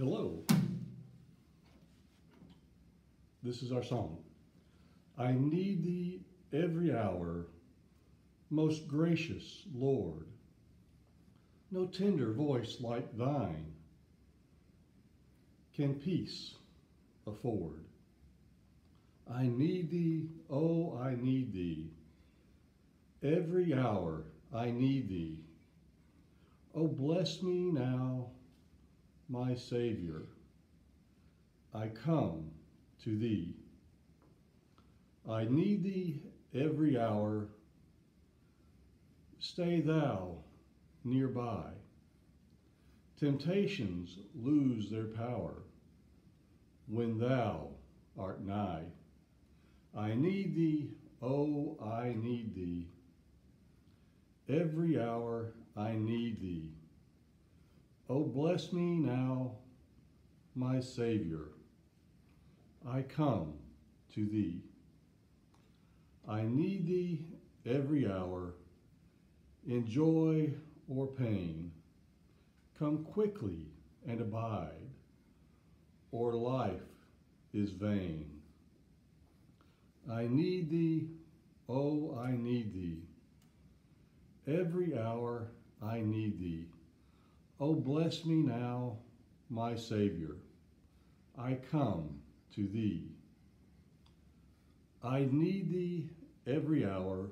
Hello. This is our song. I need thee every hour, most gracious Lord. No tender voice like thine can peace afford. I need thee, oh, I need thee. Every hour I need thee. Oh, bless me now, my Savior. I come to thee. I need thee every hour. Stay thou nearby. Temptations lose their power when thou art nigh. I need thee, oh, I need thee. Every hour I need thee. Oh, bless me now, my Savior. I come to thee. I need thee every hour, in joy or pain. Come quickly and abide, or life is vain. I need thee, oh, I need thee. Every hour I need thee. Oh, bless me now, my Savior. I come to thee. I need thee every hour,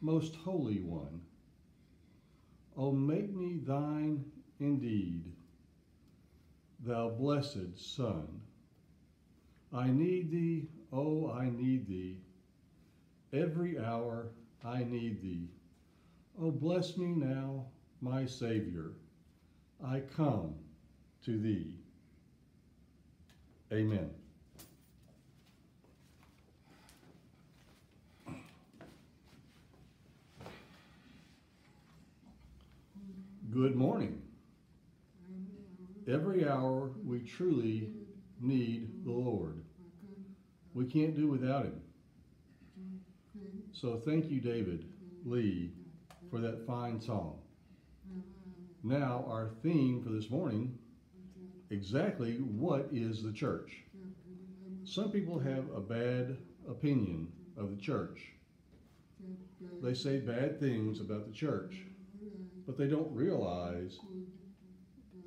most holy one. Oh, make me thine indeed, thou blessed Son. I need thee, oh, I need thee. Every hour I need thee. Oh, bless me now, my Savior. I come to thee. Amen. Good morning. Every hour we truly need the Lord. We can't do without Him. So thank you, David Lee, for that fine song. Now, our theme for this morning exactly what is the church? Some people have a bad opinion of the church. They say bad things about the church, but they don't realize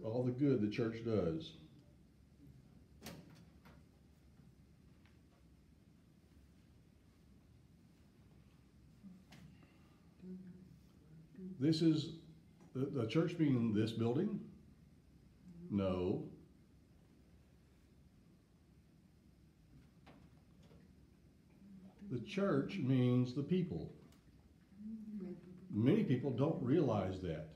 all the good the church does. This is the, the church being this building? No. The church means the people. Many people don't realize that.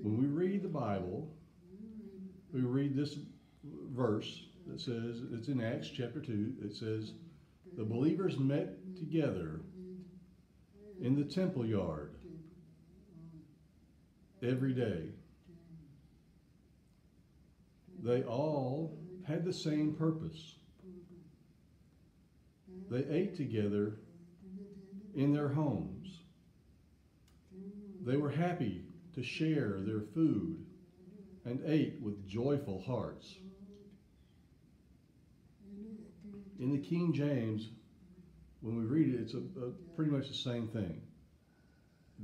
When we read the Bible, we read this verse that says, it's in Acts chapter 2, it says, the believers met together in the temple yard every day. They all had the same purpose. They ate together in their homes. They were happy to share their food and ate with joyful hearts. In the King James, when we read it, it's a, a pretty much the same thing.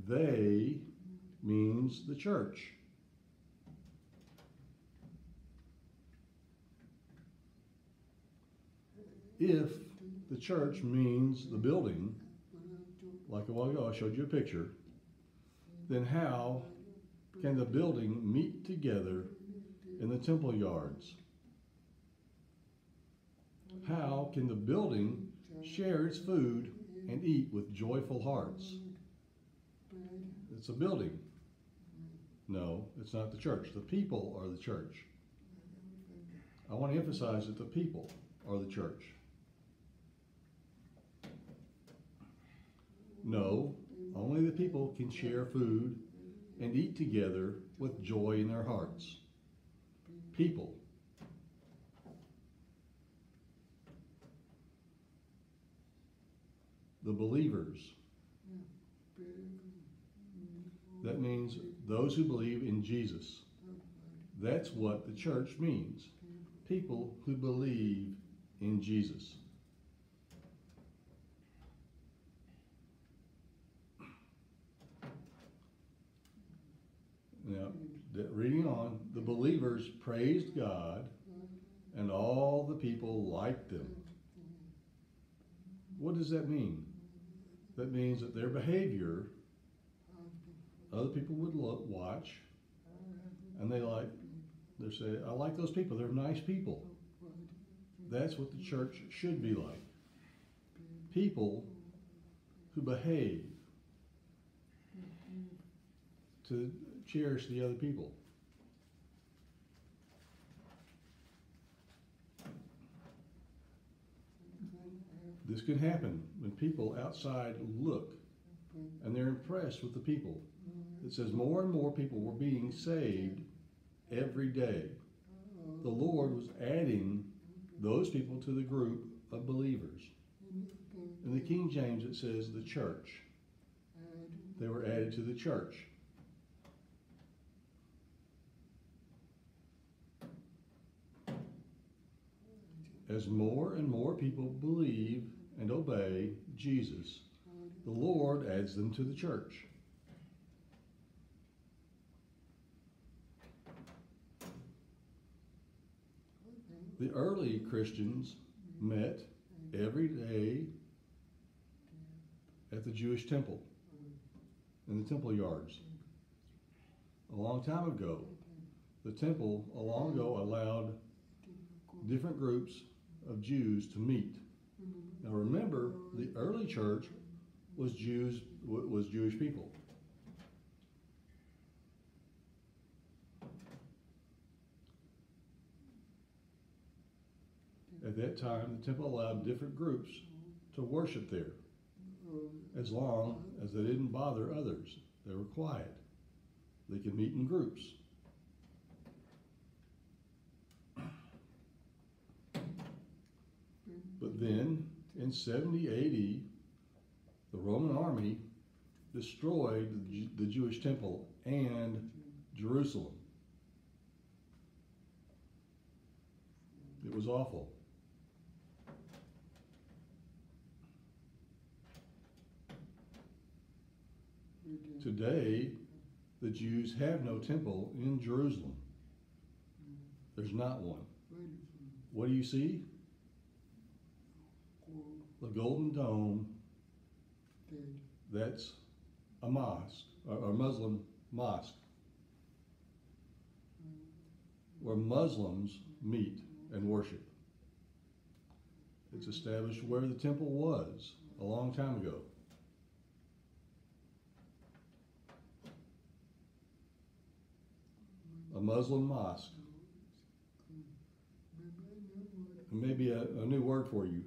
They means the church. If the church means the building, like a while ago I showed you a picture, then how can the building meet together in the temple yards? How can the building share its food and eat with joyful hearts? It's a building. No, it's not the church. The people are the church. I want to emphasize that the people are the church. No, only the people can share food and eat together with joy in their hearts. People. The believers. That means those who believe in Jesus. That's what the church means. People who believe in Jesus. Now, reading on, the believers praised God and all the people liked them. What does that mean? That means that their behavior, other people would look, watch, and they like, they say, I like those people. They're nice people. That's what the church should be like. People who behave to cherish the other people. This can happen when people outside look mm-hmm. and they're impressed with the people. Mm-hmm. It says more and more people were being saved every day. Oh. The Lord was adding mm-hmm. those people to the group of believers. In the King James, it says the church. They were added to the church. As more and more people believe and obey Jesus, the Lord adds them to the church. The early Christians met every day at the Jewish temple, in the temple yards. A long time ago, the temple, a long ago, allowed different groups of Jews to meet. Now remember, the early church was Jews was Jewish people. At that time, the temple allowed different groups to worship there, as long as they didn't bother others. They were quiet. They could meet in groups. But then, in 70 AD, the Roman army destroyed the, the Jewish temple and Jerusalem. It was awful. Today, the Jews have no temple in Jerusalem. There's not one. What do you see? The Golden Dome. That's a mosque, or a Muslim mosque, where Muslims meet and worship. It's established where the temple was a long time ago. A Muslim mosque. Maybe a, a new word for you.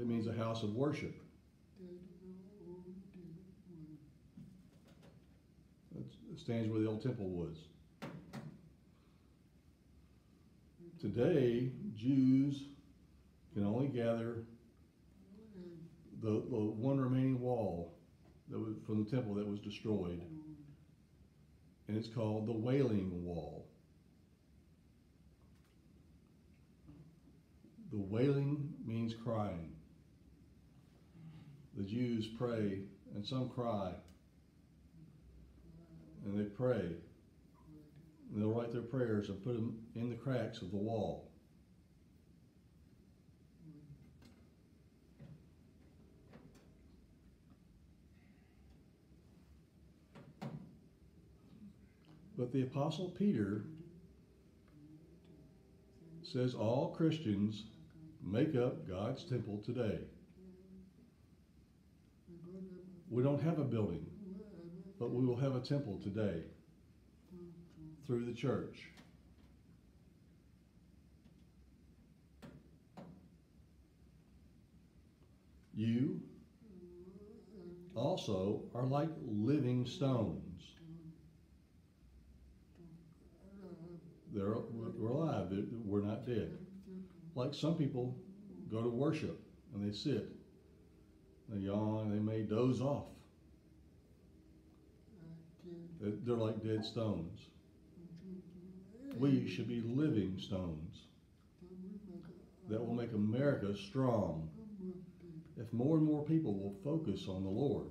It means a house of worship. It stands where the old temple was. Today, Jews can only gather the, the one remaining wall that was from the temple that was destroyed, and it's called the Wailing Wall. The wailing means crying. The Jews pray, and some cry, and they pray. And they'll write their prayers and put them in the cracks of the wall. But the Apostle Peter says all Christians make up God's temple today. We don't have a building, but we will have a temple today through the church. You also are like living stones. They're, we're alive, we're not dead. Like some people go to worship and they sit They yawn, they may doze off. Mm-hmm. They- They're like dead stones. Mm-hmm. We should be living stones. Mm-hmm. That will make America strong. If more and more people will focus on the Lord.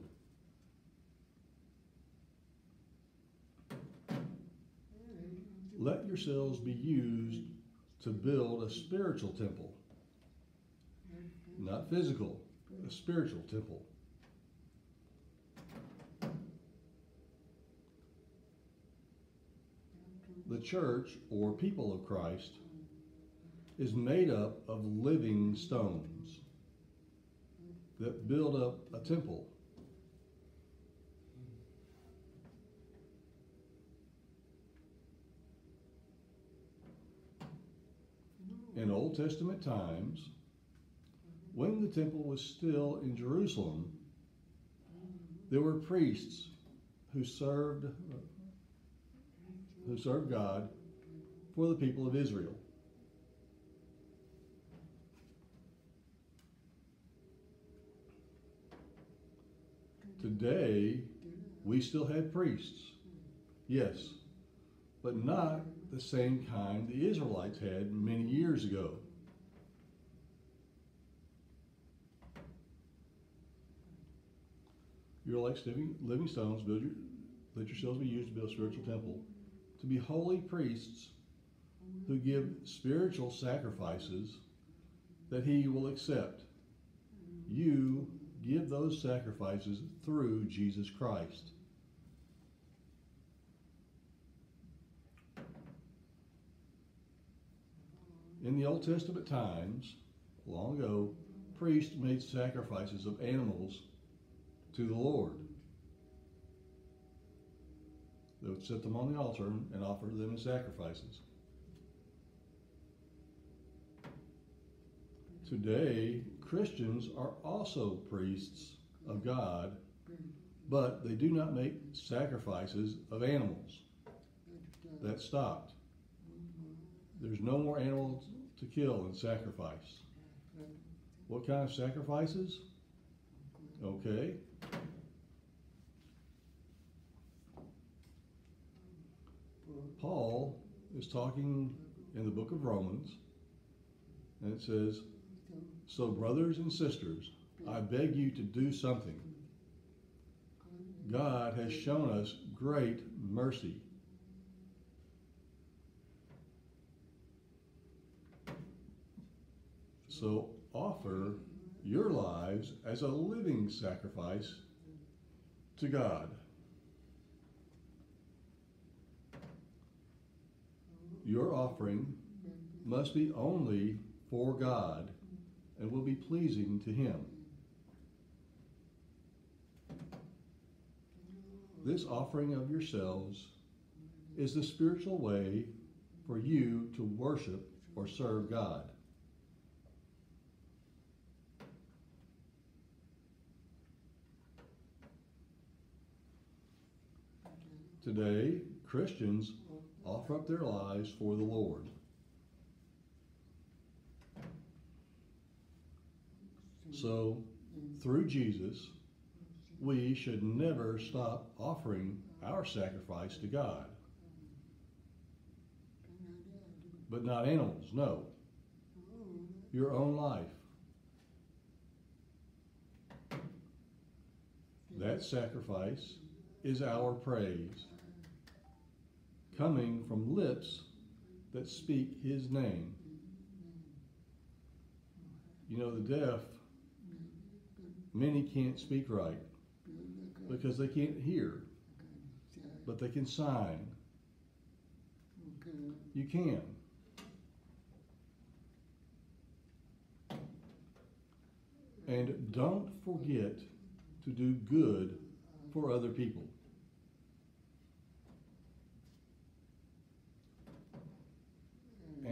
Let yourselves be used to build a spiritual temple, not physical, a spiritual temple. The church, or people of Christ, is made up of living stones that build up a temple. In Old Testament times, when the temple was still in Jerusalem, there were priests who served who served God for the people of Israel. Today, we still have priests, yes, but not the same kind the Israelites had many years ago. You're like living, stones, build your, let yourselves be used to build a spiritual temple, to be holy priests who give spiritual sacrifices that he will accept. You give those sacrifices through Jesus Christ. In the Old Testament times, long ago, priests made sacrifices of animals to the Lord. They would set them on the altar and offer them as sacrifices. Today, Christians are also priests of God, but they do not make sacrifices of animals. That stopped. There's no more animals to kill and sacrifice. What kind of sacrifices? Okay. Is talking in the book of Romans, and it says, So, brothers and sisters, I beg you to do something. God has shown us great mercy. So, offer your lives as a living sacrifice to God. Your offering must be only for God and will be pleasing to Him. This offering of yourselves is the spiritual way for you to worship or serve God. Today, Christians offer up their lives for the Lord. So, through Jesus, we should never stop offering our sacrifice to God. But not animals, no. Your own life. That sacrifice is our praise, coming from lips that speak His name. You know, the deaf, many can't speak right because they can't hear, but they can sign. You can. And don't forget to do good for other people.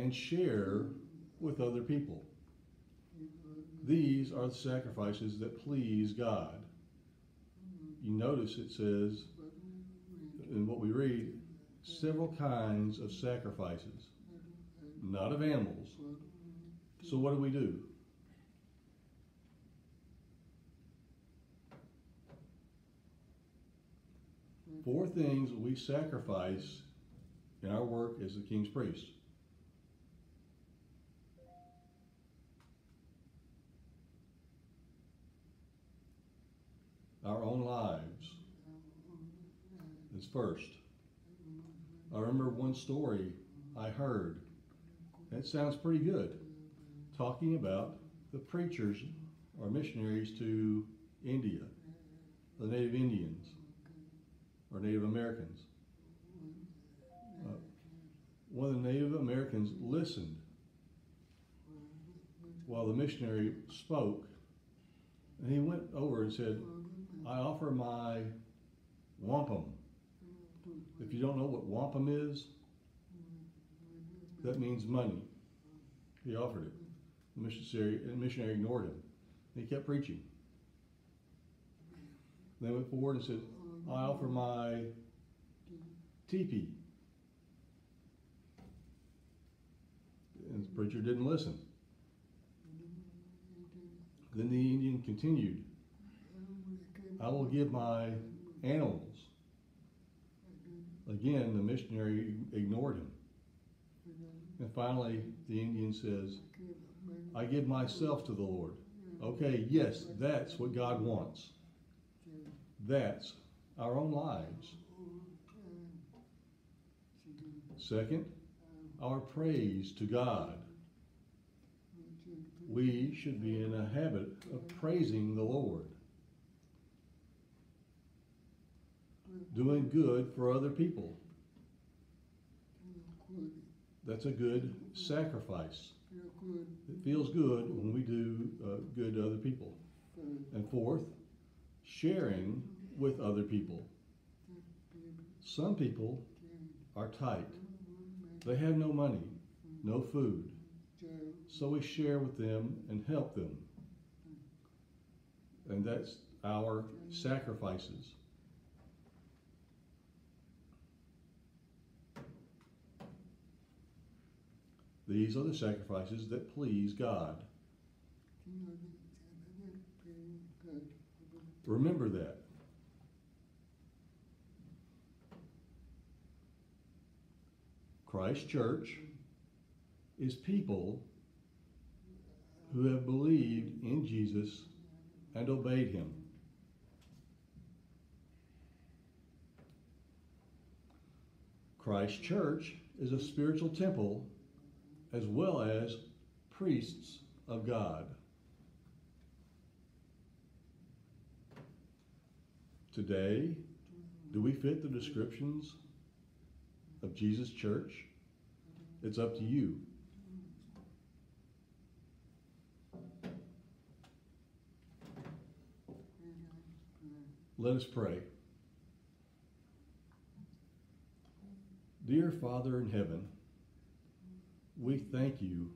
and share with other people. These are the sacrifices that please God. You notice it says in what we read several kinds of sacrifices, not of animals. So, what do we do? Four things we sacrifice in our work as the king's priest Our own lives is first. I remember one story I heard. It sounds pretty good. Talking about the preachers or missionaries to India, the Native Indians or Native Americans. Uh, one of the Native Americans listened while the missionary spoke, and he went over and said, I offer my wampum. If you don't know what wampum is, that means money. He offered it. The missionary, the missionary ignored him. He kept preaching. They went forward and said, I offer my teepee. And the preacher didn't listen. Then the Indian continued, I will give my animals. Again, the missionary ignored him. And finally, the Indian says, I give myself to the Lord. Okay, yes, that's what God wants. That's our own lives. Second, our praise to God. We should be in a habit of praising the Lord. Doing good for other people. That's a good sacrifice. It feels good when we do uh, good to other people. And fourth, sharing with other people. Some people are tight. They have no money, no food. So we share with them and help them. And that's our sacrifices. These are the sacrifices that please God. Remember that. Christ Church is people who have believed in Jesus and obeyed him. Christ Church is a spiritual temple as well as priests of God. Today, do we fit the descriptions of Jesus' church? It's up to you. Let us pray. Dear Father in heaven, we thank you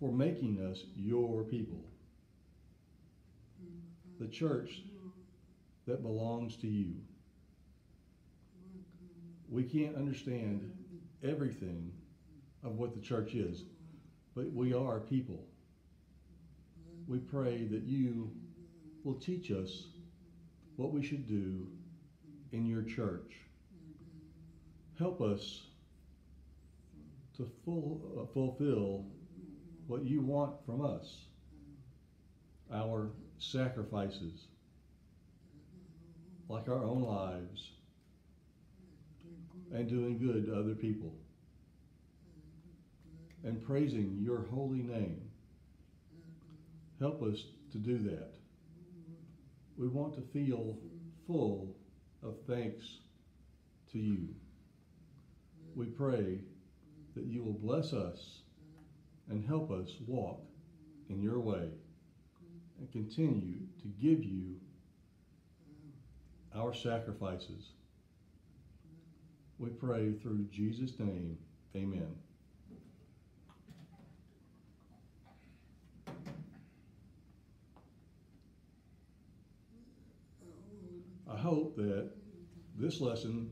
for making us your people, the church that belongs to you. We can't understand everything of what the church is, but we are people. We pray that you will teach us what we should do in your church. Help us to full, uh, fulfill what you want from us, our sacrifices, like our own lives, and doing good to other people, and praising your holy name. Help us to do that. We want to feel full of thanks to you. We pray that you will bless us and help us walk in your way and continue to give you our sacrifices. We pray through Jesus' name. Amen. I hope that this lesson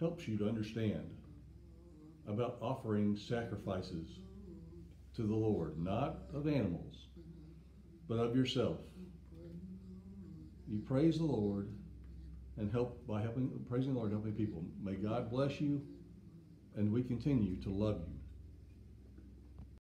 helps you to understand about offering sacrifices to the Lord, not of animals, but of yourself. You praise the Lord and help by helping praising the Lord, helping people. May God bless you, and we continue to love you.